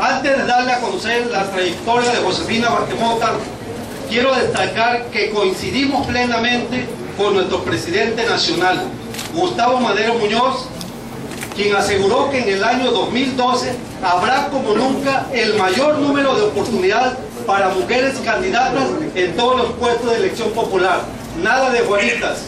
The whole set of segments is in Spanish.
Antes de darle a conocer la trayectoria de Josefina Vázquez quiero destacar que coincidimos plenamente con nuestro presidente nacional, Gustavo Madero Muñoz, quien aseguró que en el año 2012 habrá como nunca el mayor número de oportunidades para mujeres candidatas en todos los puestos de elección popular. Nada de Juanitas.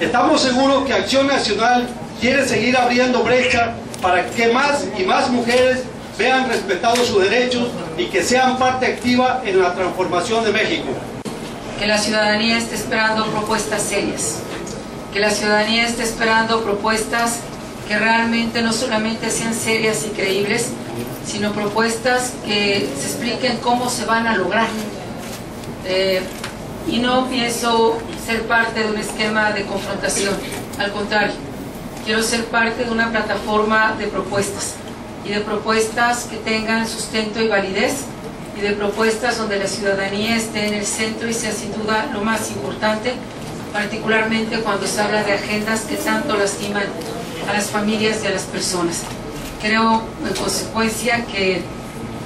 Estamos seguros que Acción Nacional quiere seguir abriendo brecha para que más y más mujeres vean respetados sus derechos y que sean parte activa en la transformación de México. Que la ciudadanía esté esperando propuestas serias, que la ciudadanía esté esperando propuestas que realmente no solamente sean serias y creíbles, sino propuestas que se expliquen cómo se van a lograr. Eh, y no pienso ser parte de un esquema de confrontación, al contrario, quiero ser parte de una plataforma de propuestas y de propuestas que tengan sustento y validez y de propuestas donde la ciudadanía esté en el centro y sea sin duda lo más importante, particularmente cuando se habla de agendas que tanto lastiman a las familias y a las personas. Creo, en consecuencia, que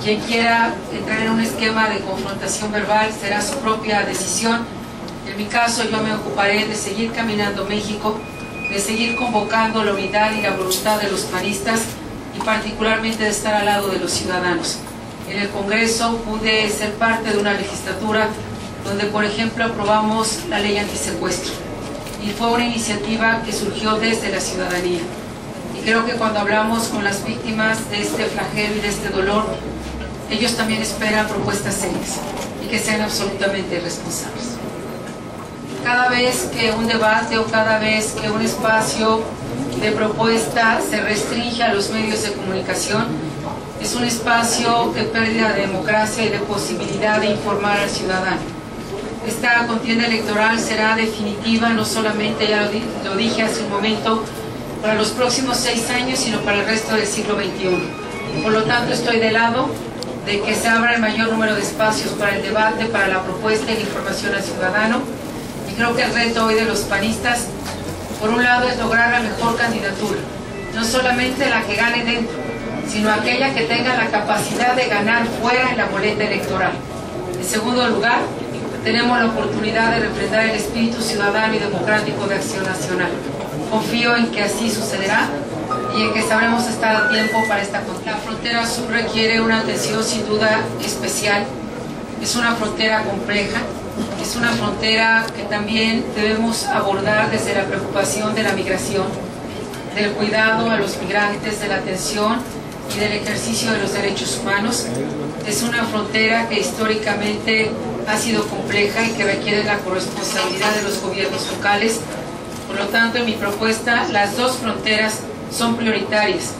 quien quiera entrar en un esquema de confrontación verbal será su propia decisión. En mi caso, yo me ocuparé de seguir caminando México, de seguir convocando la unidad y la voluntad de los panistas y particularmente de estar al lado de los ciudadanos. En el Congreso pude ser parte de una legislatura donde, por ejemplo, aprobamos la ley antisecuestro y fue una iniciativa que surgió desde la ciudadanía. Y creo que cuando hablamos con las víctimas de este flagelo y de este dolor, ellos también esperan propuestas serias y que sean absolutamente responsables. Cada vez que un debate o cada vez que un espacio de propuesta se restringe a los medios de comunicación, es un espacio de pérdida de democracia y de posibilidad de informar al ciudadano esta contienda electoral será definitiva, no solamente, ya lo, dije hace un momento, para los próximos seis años, sino para el resto del siglo XXI. Por lo tanto, estoy de lado de que se abra el mayor número de espacios para el debate, para la propuesta y la información al ciudadano. Y creo que el reto hoy de los panistas, por un lado, es lograr la mejor candidatura, no solamente la que gane dentro, sino aquella que tenga la capacidad de ganar fuera en la boleta electoral. En segundo lugar, tenemos la oportunidad de refrendar el espíritu ciudadano y democrático de Acción Nacional. Confío en que así sucederá y en que sabremos estar a tiempo para esta La frontera sur requiere una atención sin duda especial. Es una frontera compleja, es una frontera que también debemos abordar desde la preocupación de la migración, del cuidado a los migrantes, de la atención y del ejercicio de los derechos humanos. Es una frontera que históricamente ha sido compleja y que requiere la corresponsabilidad de los gobiernos locales. Por lo tanto, en mi propuesta, las dos fronteras son prioritarias.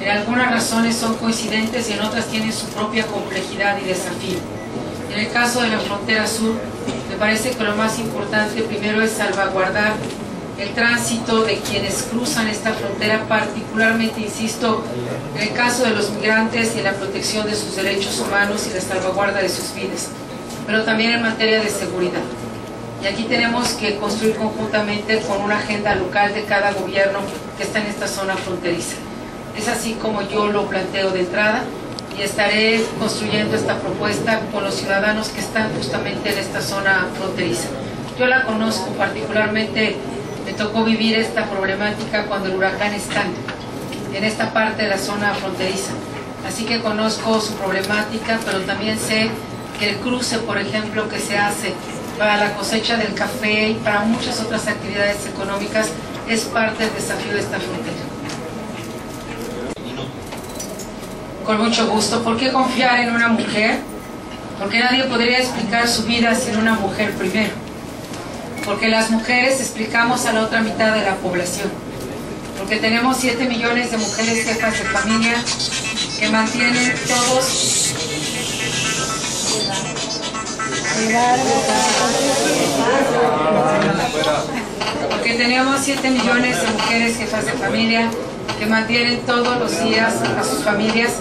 En algunas razones son coincidentes y en otras tienen su propia complejidad y desafío. En el caso de la frontera sur, me parece que lo más importante primero es salvaguardar el tránsito de quienes cruzan esta frontera, particularmente, insisto, en el caso de los migrantes y la protección de sus derechos humanos y la salvaguarda de sus vidas pero también en materia de seguridad. Y aquí tenemos que construir conjuntamente con una agenda local de cada gobierno que está en esta zona fronteriza. Es así como yo lo planteo de entrada y estaré construyendo esta propuesta con los ciudadanos que están justamente en esta zona fronteriza. Yo la conozco particularmente, me tocó vivir esta problemática cuando el huracán está en esta parte de la zona fronteriza. Así que conozco su problemática, pero también sé el cruce, por ejemplo, que se hace para la cosecha del café y para muchas otras actividades económicas es parte del desafío de esta frontera. Con mucho gusto. ¿Por qué confiar en una mujer? Porque nadie podría explicar su vida sin una mujer primero. Porque las mujeres explicamos a la otra mitad de la población. Porque tenemos 7 millones de mujeres jefas de familia que mantienen todos porque tenemos 7 millones de mujeres jefas de familia que mantienen todos los días a sus familias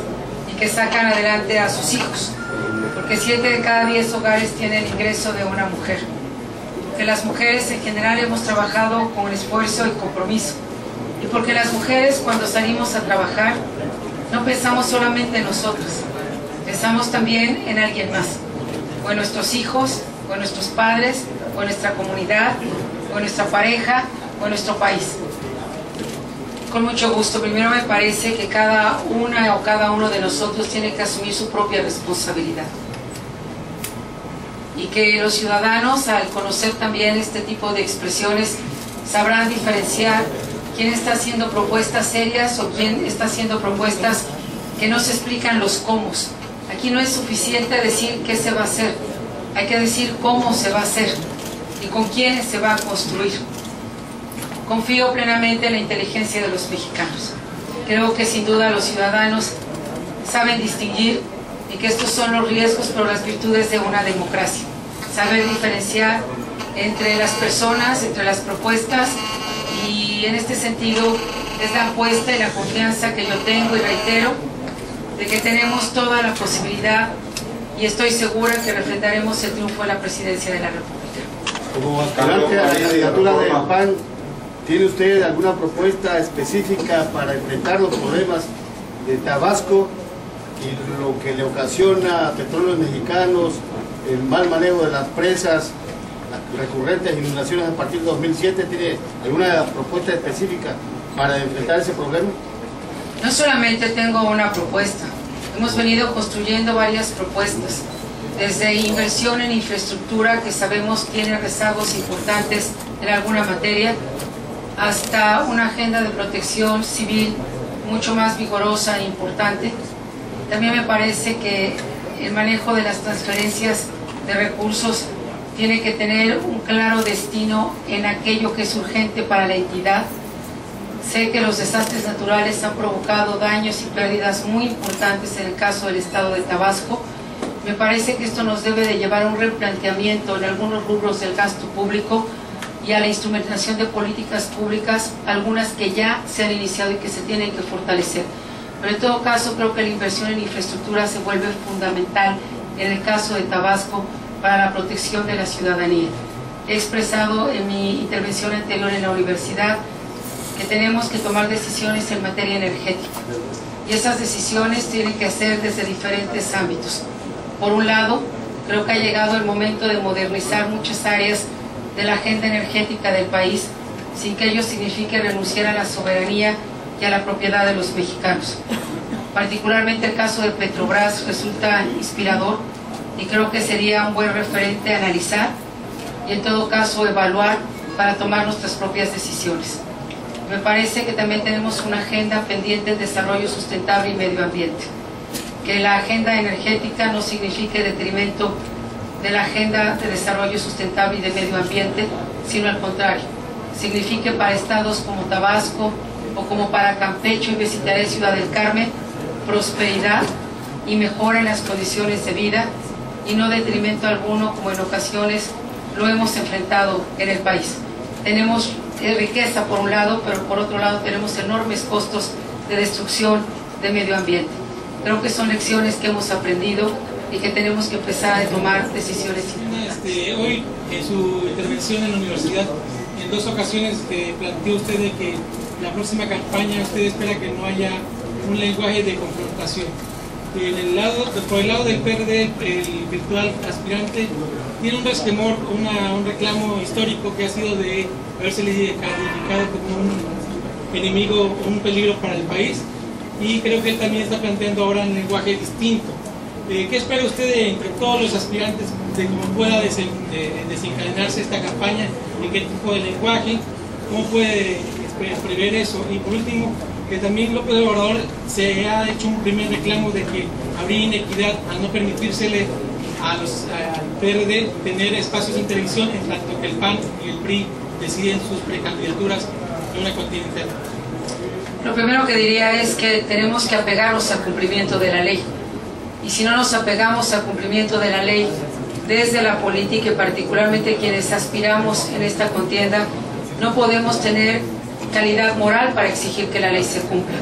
que sacan adelante a sus hijos. Porque 7 de cada 10 hogares tienen ingreso de una mujer. Porque las mujeres en general hemos trabajado con esfuerzo y compromiso. Y porque las mujeres cuando salimos a trabajar no pensamos solamente en nosotros, pensamos también en alguien más, o en nuestros hijos, o en nuestros padres, o en nuestra comunidad, o en nuestra pareja, o en nuestro país. Con mucho gusto, primero me parece que cada una o cada uno de nosotros tiene que asumir su propia responsabilidad. Y que los ciudadanos, al conocer también este tipo de expresiones, sabrán diferenciar quién está haciendo propuestas serias o quién está haciendo propuestas que no se explican los cómo. Aquí no es suficiente decir qué se va a hacer, hay que decir cómo se va a hacer y con quiénes se va a construir. Confío plenamente en la inteligencia de los mexicanos. Creo que sin duda los ciudadanos saben distinguir y que estos son los riesgos pero las virtudes de una democracia. Saber diferenciar entre las personas, entre las propuestas y en este sentido es la apuesta y la confianza que yo tengo y reitero de que tenemos toda la posibilidad y estoy segura que refrendaremos el triunfo de la presidencia de la República. Como aspirante a la candidatura de PAN, ¿tiene usted alguna propuesta específica para enfrentar los problemas de Tabasco y lo que le ocasiona a petróleos mexicanos, el mal manejo de las presas, las recurrentes inundaciones a partir de 2007? ¿Tiene alguna propuesta específica para enfrentar ese problema? No solamente tengo una propuesta, hemos venido construyendo varias propuestas, desde inversión en infraestructura que sabemos tiene rezagos importantes en alguna materia, hasta una agenda de protección civil mucho más vigorosa e importante. También me parece que el manejo de las transferencias de recursos tiene que tener un claro destino en aquello que es urgente para la entidad. Sé que los desastres naturales han provocado daños y pérdidas muy importantes en el caso del estado de Tabasco. Me parece que esto nos debe de llevar a un replanteamiento en algunos rubros del gasto público y a la instrumentación de políticas públicas, algunas que ya se han iniciado y que se tienen que fortalecer. Pero en todo caso creo que la inversión en infraestructura se vuelve fundamental en el caso de Tabasco para la protección de la ciudadanía. He expresado en mi intervención anterior en la universidad que tenemos que tomar decisiones en materia energética y esas decisiones tienen que ser desde diferentes ámbitos. Por un lado, creo que ha llegado el momento de modernizar muchas áreas de la agenda energética del país sin que ello signifique renunciar a la soberanía y a la propiedad de los mexicanos. Particularmente el caso de Petrobras resulta inspirador y creo que sería un buen referente a analizar y en todo caso evaluar para tomar nuestras propias decisiones. Me parece que también tenemos una agenda pendiente de desarrollo sustentable y medio ambiente. Que la agenda energética no signifique detrimento de la agenda de desarrollo sustentable y de medio ambiente, sino al contrario, signifique para estados como Tabasco o como para Campecho y visitaré Ciudad del Carmen prosperidad y mejora en las condiciones de vida y no detrimento alguno como en ocasiones lo hemos enfrentado en el país. Tenemos riqueza por un lado, pero por otro lado tenemos enormes costos de destrucción de medio ambiente. Creo que son lecciones que hemos aprendido y que tenemos que empezar a tomar decisiones. Este, hoy en su intervención en la universidad, en dos ocasiones que planteó usted de que la próxima campaña usted espera que no haya un lenguaje de confrontación en el lado, por el lado del PRD, el virtual aspirante tiene un resquemor, un reclamo histórico que ha sido de haberse calificado como un enemigo, un peligro para el país y creo que él también está planteando ahora un lenguaje distinto. Eh, ¿Qué espera usted entre todos los aspirantes de cómo pueda desencadenarse esta campaña? ¿En qué tipo de lenguaje? ¿Cómo puede prever eso? Y por último, que también López Obrador se ha hecho un primer reclamo de que habría inequidad al no permitírsele a los, al PRD tener espacios en televisión en tanto que el PAN y el PRI deciden sus precandidaturas en una continental. Lo primero que diría es que tenemos que apegarnos al cumplimiento de la ley. Y si no nos apegamos al cumplimiento de la ley desde la política y particularmente quienes aspiramos en esta contienda, no podemos tener calidad moral para exigir que la ley se cumpla.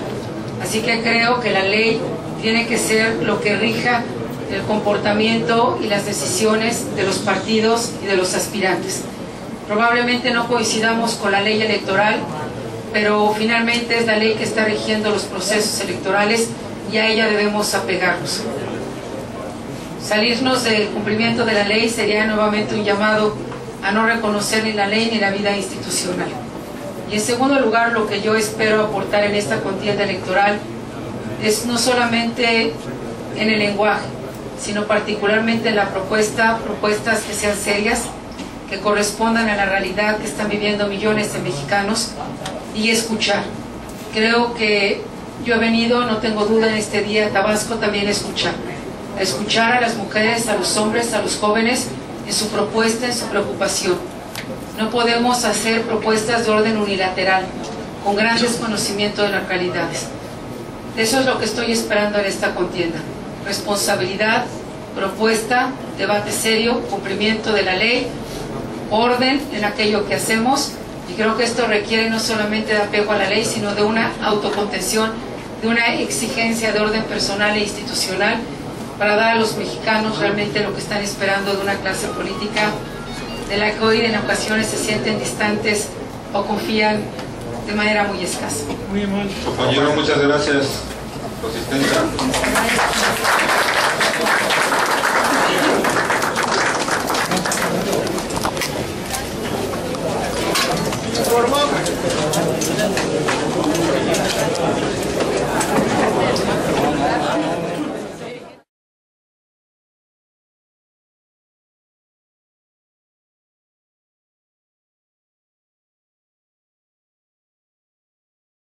Así que creo que la ley tiene que ser lo que rija el comportamiento y las decisiones de los partidos y de los aspirantes. Probablemente no coincidamos con la ley electoral, pero finalmente es la ley que está rigiendo los procesos electorales y a ella debemos apegarnos. Salirnos del cumplimiento de la ley sería nuevamente un llamado a no reconocer ni la ley ni la vida institucional. Y en segundo lugar, lo que yo espero aportar en esta contienda electoral es no solamente en el lenguaje, sino particularmente en la propuesta, propuestas que sean serias, que correspondan a la realidad que están viviendo millones de mexicanos y escuchar. Creo que yo he venido, no tengo duda, en este día a Tabasco también escuchar. Escuchar a las mujeres, a los hombres, a los jóvenes en su propuesta, en su preocupación. No podemos hacer propuestas de orden unilateral, con gran desconocimiento de las realidades. Eso es lo que estoy esperando en esta contienda. Responsabilidad, propuesta, debate serio, cumplimiento de la ley, orden en aquello que hacemos y creo que esto requiere no solamente de apego a la ley, sino de una autocontención, de una exigencia de orden personal e institucional para dar a los mexicanos realmente lo que están esperando de una clase política de la que hoy en ocasiones se sienten distantes o confían de manera muy escasa. Muy. Compañero, muchas gracias. Asistencia.